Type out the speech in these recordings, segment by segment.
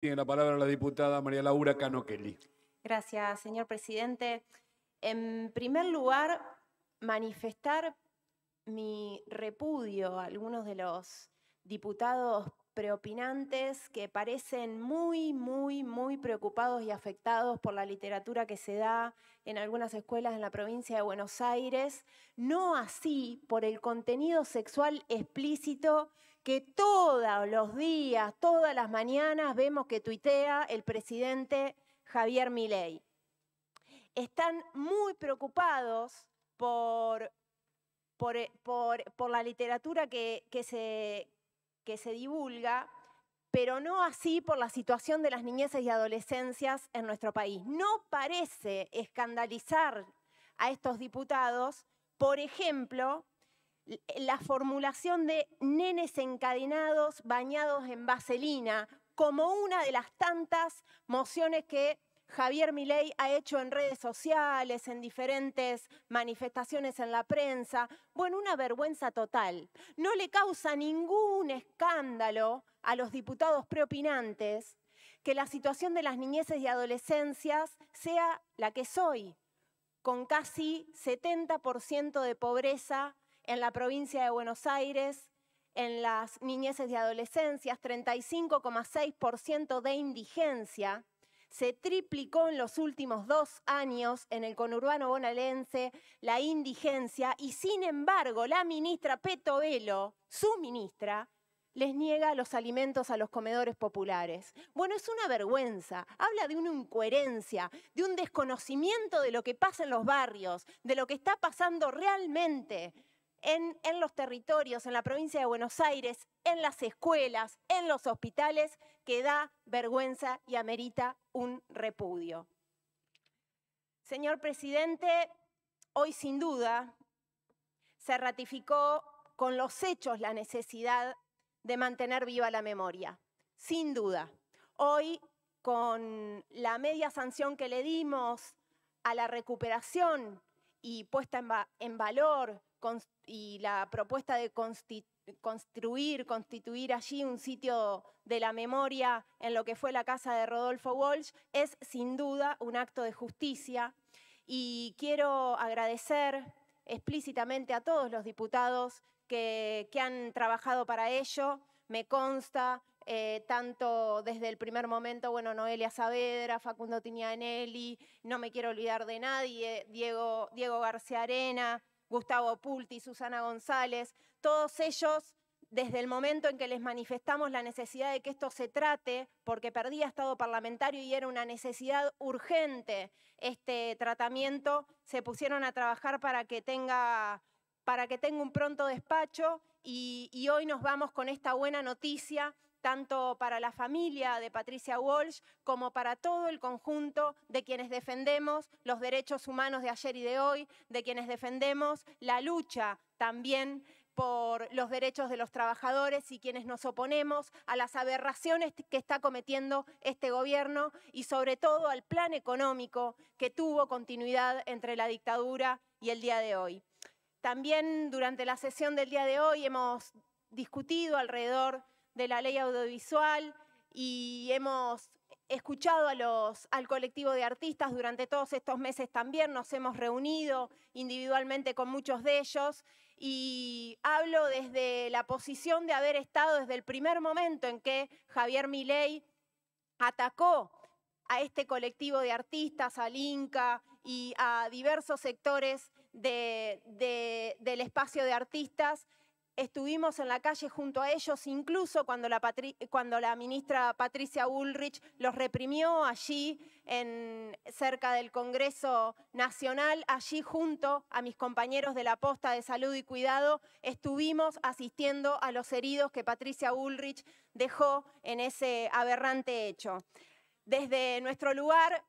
Tiene la palabra la diputada María Laura Cano. Gracias, señor presidente. En primer lugar, manifestar mi repudio a algunos de los diputados preopinantes que parecen muy, muy, muy preocupados y afectados por la literatura que se da en algunas escuelas en la provincia de Buenos Aires, no así por el contenido sexual explícito que todos los días, todas las mañanas vemos que tuitea el presidente Javier Milei. Están muy preocupados por, por, por, la literatura que, que, se, que se divulga, pero no así por la situación de las niñeces y adolescencias en nuestro país. No parece escandalizar a estos diputados, por ejemplo, la formulación de nenes encadenados bañados en vaselina como una de las tantas mociones que Javier Milei ha hecho en redes sociales, en diferentes manifestaciones en la prensa. Bueno, una vergüenza total. No le causa ningún escándalo a los diputados preopinantes que la situación de las niñeces y adolescencias sea la que soy, con casi 70% de pobreza en la provincia de Buenos Aires, en las niñeces y adolescencias, 35,6% de indigencia. Se triplicó en los últimos dos años en el conurbano bonaerense la indigencia y sin embargo la ministra Petovelo, su ministra, les niega los alimentos a los comedores populares. Bueno, es una vergüenza, habla de una incoherencia, de un desconocimiento de lo que pasa en los barrios, de lo que está pasando realmente en, los territorios, en la provincia de Buenos Aires, en las escuelas, en los hospitales, que da vergüenza y amerita un repudio. Señor presidente, hoy sin duda se ratificó con los hechos la necesidad de mantener viva la memoria, sin duda. Hoy, con la media sanción que le dimos a la recuperación y puesta en valor y la propuesta de construir, constituir allí un sitio de la memoria en lo que fue la casa de Rodolfo Walsh es sin duda un acto de justicia y quiero agradecer explícitamente a todos los diputados que, han trabajado para ello. Me consta, eh, tanto desde el primer momento, bueno, Noelia Saavedra, Facundo Tinianelli, no me quiero olvidar de nadie, Diego, Diego García Arena, Gustavo Pulti, Susana González, todos ellos desde el momento en que les manifestamos la necesidad de que esto se trate, porque perdía estado parlamentario y era una necesidad urgente este tratamiento, se pusieron a trabajar para que tenga, para que tenga un pronto despacho y, y hoy nos vamos con esta buena noticia tanto para la familia de Patricia Walsh como para todo el conjunto de quienes defendemos los derechos humanos de ayer y de hoy, de quienes defendemos la lucha también por los derechos de los trabajadores y quienes nos oponemos a las aberraciones que está cometiendo este gobierno y sobre todo al plan económico que tuvo continuidad entre la dictadura y el día de hoy. También durante la sesión del día de hoy hemos discutido alrededor de la ley audiovisual y hemos escuchado al colectivo de artistas durante todos estos meses también, nos hemos reunido individualmente con muchos de ellos y hablo desde la posición de haber estado desde el primer momento en que Javier Milei atacó a este colectivo de artistas, al Inca y a diversos sectores del espacio de artistas estuvimos en la calle junto a ellos, incluso cuando la, ministra Patricia Bullrich los reprimió allí en, cerca del Congreso Nacional, allí junto a mis compañeros de la posta de salud y cuidado, estuvimos asistiendo a los heridos que Patricia Bullrich dejó en ese aberrante hecho. Desde nuestro lugar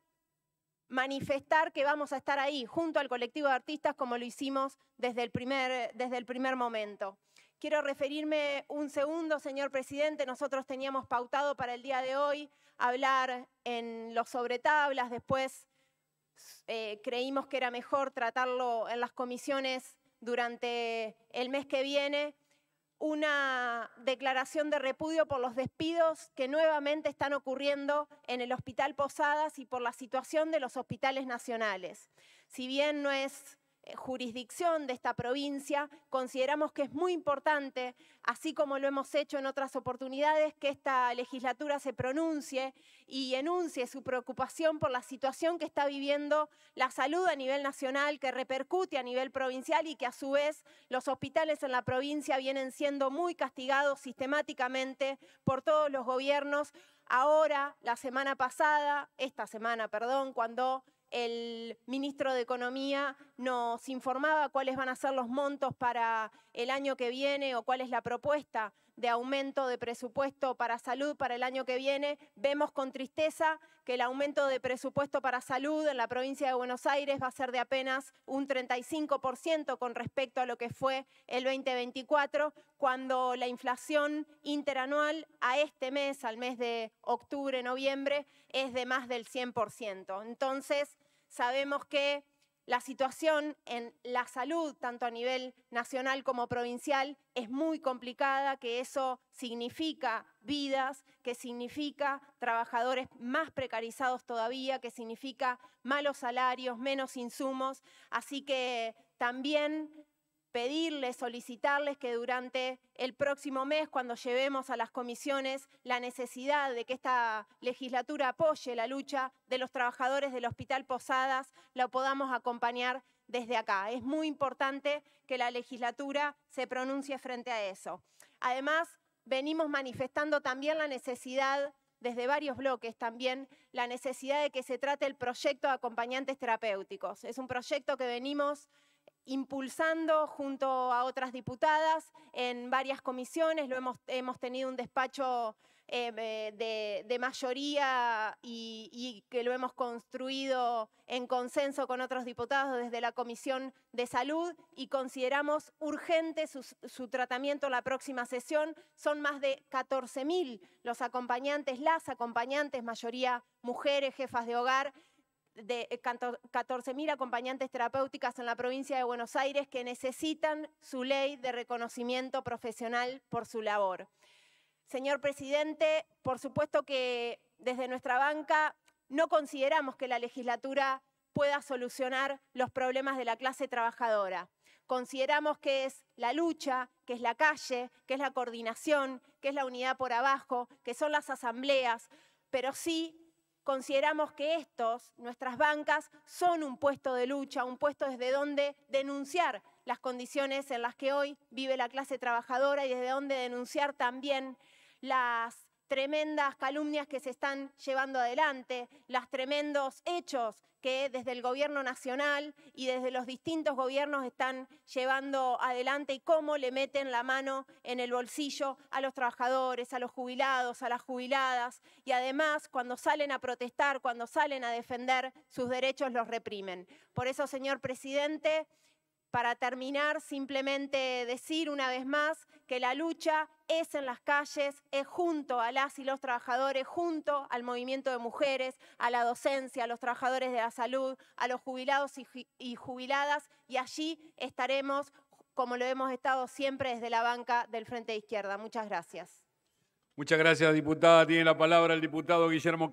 manifestar que vamos a estar ahí junto al colectivo de artistas como lo hicimos desde el primer, desde el primer momento. Quiero referirme un segundo, señor presidente. Nosotros teníamos pautado para el día de hoy hablar en los sobretablas, después eh, creímos que era mejor tratarlo en las comisiones durante el mes que viene. Una declaración de repudio por los despidos que nuevamente están ocurriendo en el Hospital Posadas y por la situación de los hospitales nacionales. Si bien no es jurisdicción de esta provincia, consideramos que es muy importante, así como lo hemos hecho en otras oportunidades, que esta legislatura se pronuncie y enuncie su preocupación por la situación que está viviendo la salud a nivel nacional, que repercute a nivel provincial y que a su vez los hospitales en la provincia vienen siendo muy castigados sistemáticamente por todos los gobiernos. Ahora, la semana pasada, esta semana, perdón, cuando el ministro de Economía nos informaba cuáles van a ser los montos para el año que viene o cuál es la propuesta de aumento de presupuesto para salud para el año que viene, vemos con tristeza que el aumento de presupuesto para salud en la provincia de Buenos Aires va a ser de apenas un 35% con respecto a lo que fue el 2024, cuando la inflación interanual a este mes, al mes de octubre, noviembre, es de más del 100%. Entonces, sabemos que la situación en la salud, tanto a nivel nacional como provincial, es muy complicada, que eso significa vidas, que significa trabajadores más precarizados todavía, que significa malos salarios, menos insumos. Así que también pedirles, solicitarles que durante el próximo mes, cuando llevemos a las comisiones la necesidad de que esta legislatura apoye la lucha de los trabajadores del Hospital Posadas, la podamos acompañar desde acá. Es muy importante que la legislatura se pronuncie frente a eso. Además, venimos manifestando también la necesidad desde varios bloques también la necesidad de que se trate el proyecto de acompañantes terapéuticos. Es un proyecto que venimos impulsando junto a otras diputadas en varias comisiones, lo hemos, hemos tenido un despacho eh, eh, de, mayoría y, que lo hemos construido en consenso con otros diputados desde la Comisión de Salud y consideramos urgente su, tratamiento en la próxima sesión. Son más de 14.000 los acompañantes, las acompañantes, mayoría mujeres, jefas de hogar, de 14.000 eh, acompañantes terapéuticas en la provincia de Buenos Aires que necesitan su ley de reconocimiento profesional por su labor. Señor presidente, por supuesto que desde nuestra banca no consideramos que la legislatura pueda solucionar los problemas de la clase trabajadora. Consideramos que es la lucha, que es la calle, que es la coordinación, que es la unidad por abajo, que son las asambleas, pero sí consideramos que estos, nuestras bancas, son un puesto de lucha, un puesto desde donde denunciar las condiciones en las que hoy vive la clase trabajadora y desde donde denunciar también las tremendas calumnias que se están llevando adelante, los tremendos hechos que desde el gobierno nacional y desde los distintos gobiernos están llevando adelante y cómo le meten la mano en el bolsillo a los trabajadores, a los jubilados, a las jubiladas y además cuando salen a protestar, cuando salen a defender sus derechos los reprimen. Por eso, señor presidente, para terminar, simplemente decir una vez más que la lucha es en las calles, es junto a las y los trabajadores, junto al movimiento de mujeres, a la docencia, a los trabajadores de la salud, a los jubilados y jubiladas, y allí estaremos como lo hemos estado siempre desde la banca del Frente de Izquierda. Muchas gracias. Muchas gracias, diputada. Tiene la palabra el diputado Guillermo